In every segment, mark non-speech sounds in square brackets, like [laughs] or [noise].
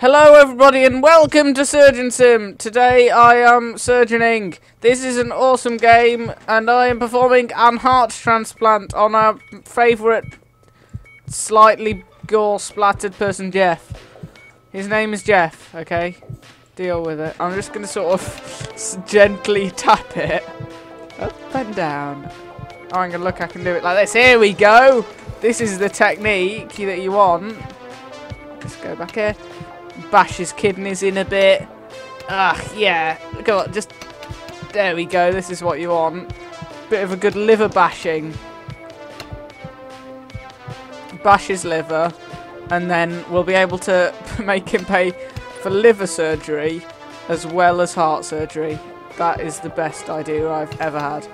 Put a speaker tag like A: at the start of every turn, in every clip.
A: Hello everybody and welcome to Surgeon Sim. Today I am surgeoning. This is an awesome game and I am performing an heart transplant on our favourite slightly gore splattered person Jeff. His name is Jeff, okay? Deal with it. I'm just going to sort of gently [laughs] tap it up and down. Oh, I'm going to look, I can do it like this. Here we go. This is the technique that you want. Let's go back here bash his kidneys in a bit. Ah, yeah. Go on, just... There we go, this is what you want. Bit of a good liver bashing. Bash his liver, and then we'll be able to [laughs] make him pay for liver surgery as well as heart surgery. That is the best idea I've ever had.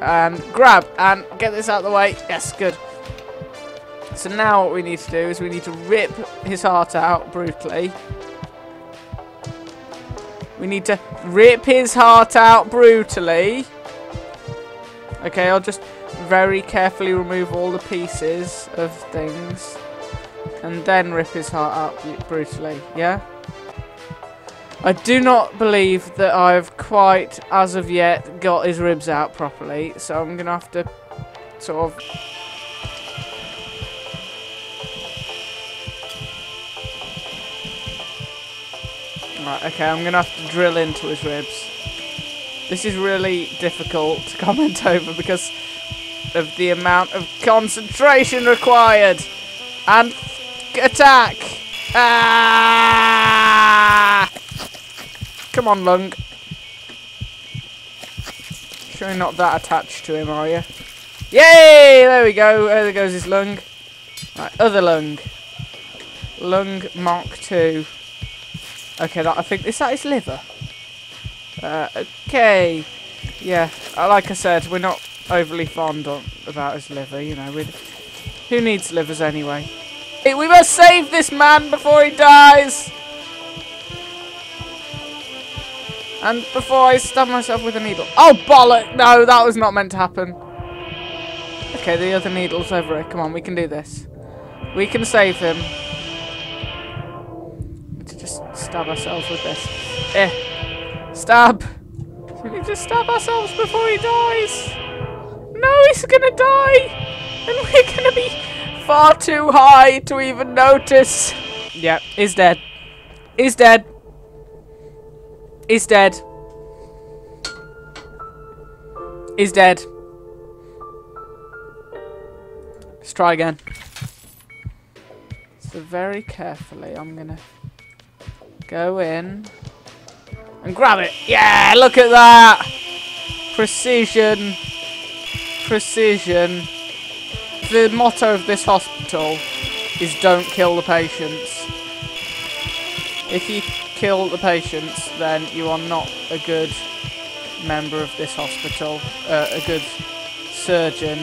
A: And grab, and get this out of the way. Yes, good. So now what we need to do is we need to rip his heart out brutally. We need to rip his heart out brutally. Okay, I'll just very carefully remove all the pieces of things. And then rip his heart out brutally, yeah? I do not believe that I've quite, as of yet, got his ribs out properly. So I'm going to have to sort of Right, okay, I'm going to have to drill into his ribs. This is really difficult to [laughs] comment over because of the amount of concentration required. And attack! Ah! Come on, lung. Sure you're not that attached to him, are you? Yay! There we go. There goes his lung. Right, other lung. Lung Mark 2. Okay, that, I think, is that his liver? Uh, okay. Yeah, uh, like I said, we're not overly fond of, about his liver, you know. Who needs livers anyway? Hey, we must save this man before he dies! And before I stab myself with a needle. Oh, bollock! No, that was not meant to happen. Okay, the other needle's over here. Come on, we can do this. We can save him stab ourselves with this. Eh. Stab! We need to stab ourselves before he dies! No, he's gonna die! And we're gonna be far too high to even notice. Yeah, he's dead. He's dead. He's dead. He's dead. Let's try again. So very carefully, I'm gonna Go in. And grab it. Yeah, look at that. Precision. Precision. The motto of this hospital is don't kill the patients. If you kill the patients, then you are not a good member of this hospital. Uh, a good surgeon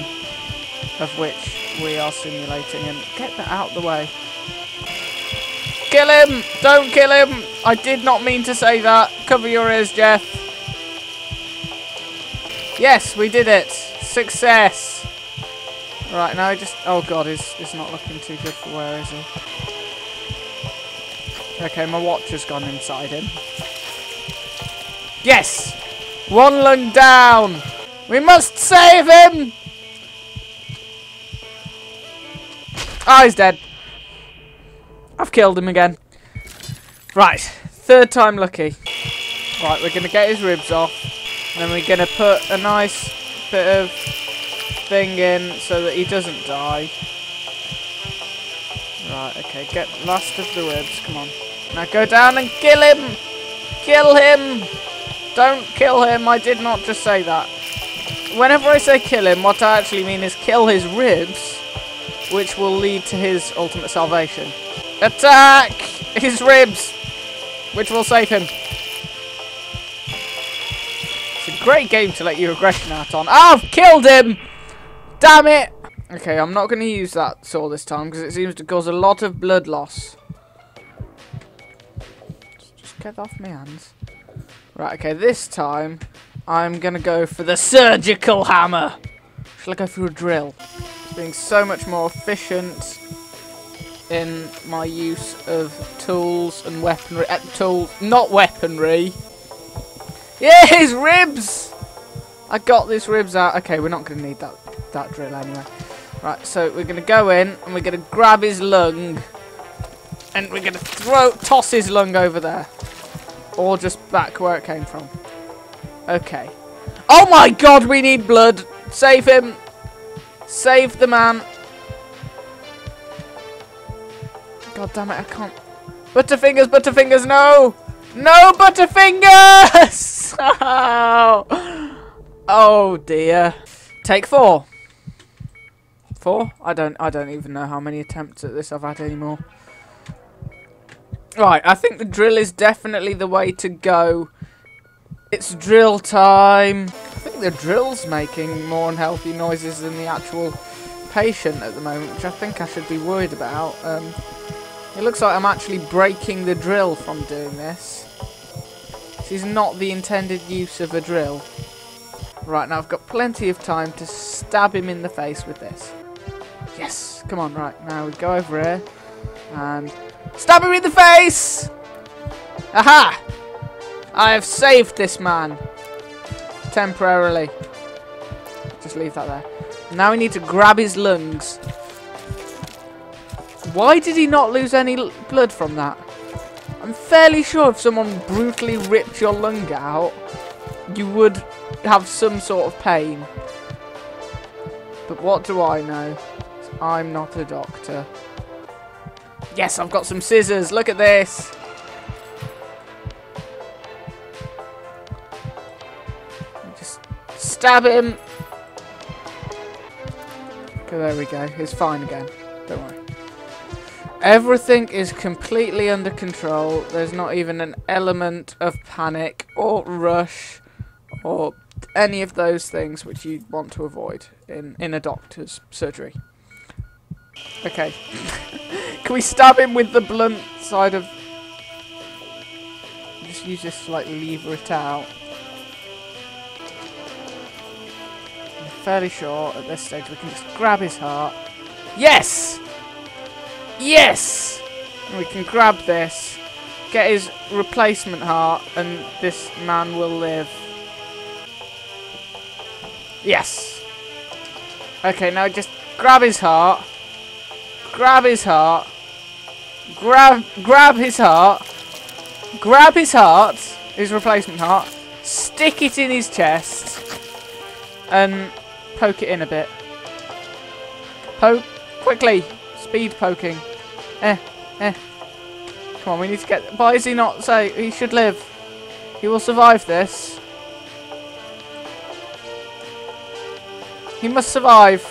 A: of which we are simulating. And get that out of the way. Kill him! Don't kill him! I did not mean to say that. Cover your ears, Jeff. Yes, we did it. Success. Right, now just... Oh, God, he's, he's not looking too good for where is he? Okay, my watch has gone inside him. Yes! One lung down! We must save him! Oh, he's dead. I've killed him again. Right, third time lucky. Right, we're going to get his ribs off. And then we're going to put a nice bit of thing in so that he doesn't die. Right, okay, get last of the ribs, come on. Now go down and kill him! Kill him! Don't kill him, I did not just say that. Whenever I say kill him, what I actually mean is kill his ribs, which will lead to his ultimate salvation. Attack his ribs, which will save him. It's a great game to let your aggression out on. I've killed him! Damn it! Okay, I'm not going to use that saw this time because it seems to cause a lot of blood loss. Just get off my hands. Right, okay, this time I'm going to go for the surgical hammer. Shall I go for a drill? It's being so much more efficient in my use of tools and weaponry. Uh, tools, not weaponry. Yeah, [laughs] his ribs! I got these ribs out. Okay, we're not going to need that, that drill anyway. Right, so we're going to go in and we're going to grab his lung. And we're going to throw, toss his lung over there. Or just back where it came from. Okay. Oh my god, we need blood. Save him. Save the man. God damn it, I can't. Butterfingers, Butterfingers, no! No Butterfingers! oh. [laughs] oh dear. Take four. Four? I don't I don't even know how many attempts at this I've had anymore. Right, I think the drill is definitely the way to go. It's drill time. I think the drill's making more unhealthy noises than the actual patient at the moment, which I think I should be worried about. Um, it looks like I'm actually breaking the drill from doing this. This is not the intended use of a drill. Right, now I've got plenty of time to stab him in the face with this. Yes, come on, right, now we go over here and stab him in the face! Aha! I have saved this man. Temporarily. Just leave that there. Now we need to grab his lungs. Why did he not lose any blood from that? I'm fairly sure if someone brutally ripped your lung out, you would have some sort of pain. But what do I know? I'm not a doctor. Yes, I've got some scissors. Look at this. Just stab him. Okay, there we go. He's fine again. Don't worry. Everything is completely under control. There's not even an element of panic or rush or any of those things which you'd want to avoid in, in a doctor's surgery. Okay. [laughs] Can we stab him with the blunt side of... Just use this to like lever it out. I'm fairly sure at this stage we can just grab his heart. Yes! Yes! We can grab this, get his replacement heart, and this man will live. Yes! Okay, now just grab his heart. Grab his heart. Grab, grab his heart. Grab his heart, his replacement heart. Stick it in his chest. And poke it in a bit. Poke, quickly. Speed poking. Eh, eh. Come on, we need to get... Why is he not say he should live? He will survive this. He must survive.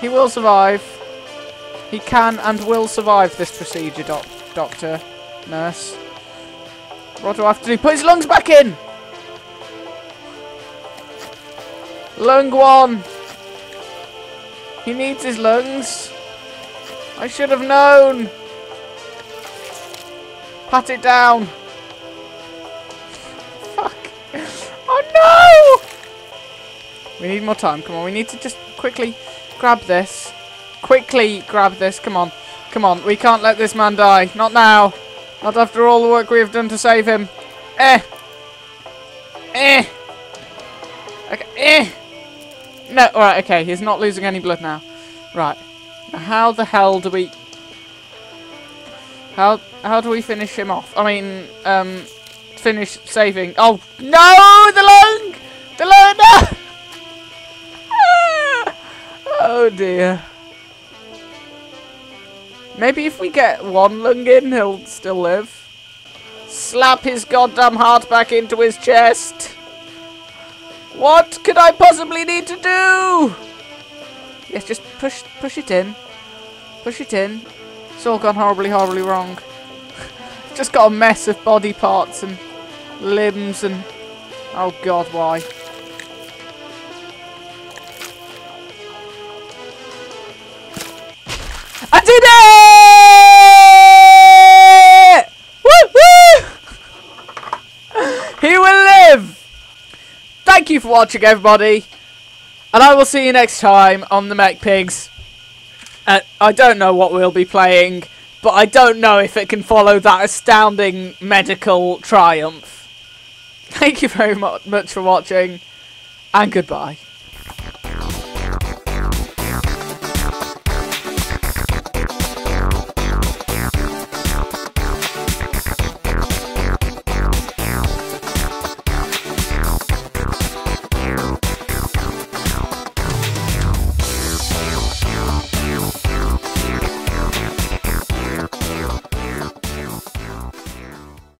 A: He will survive. He can and will survive this procedure, doc doctor, nurse. What do I have to do? Put his lungs back in! Lung one! He needs his lungs. I should have known. Pat it down. Fuck. Oh no! We need more time. Come on, we need to just quickly grab this. Quickly grab this. Come on. Come on. We can't let this man die. Not now. Not after all the work we have done to save him. Eh. Eh. Okay. Eh. No. Alright, okay. He's not losing any blood now. Right. How the hell do we... How how do we finish him off? I mean, um, finish saving... Oh, no! The lung! The lung! No! [laughs] oh, dear. Maybe if we get one lung in, he'll still live. Slap his goddamn heart back into his chest. What could I possibly need to do? Yes, just push push it in. Push it in. It's all gone horribly, horribly wrong. [laughs] just got a mess of body parts and limbs and... Oh god, why? I did it! Woo woo! [laughs] he will live! Thank you for watching, everybody. And I will see you next time on the Mech Pigs. Uh, I don't know what we'll be playing, but I don't know if it can follow that astounding medical triumph. [laughs] Thank you very mu much for watching, and goodbye.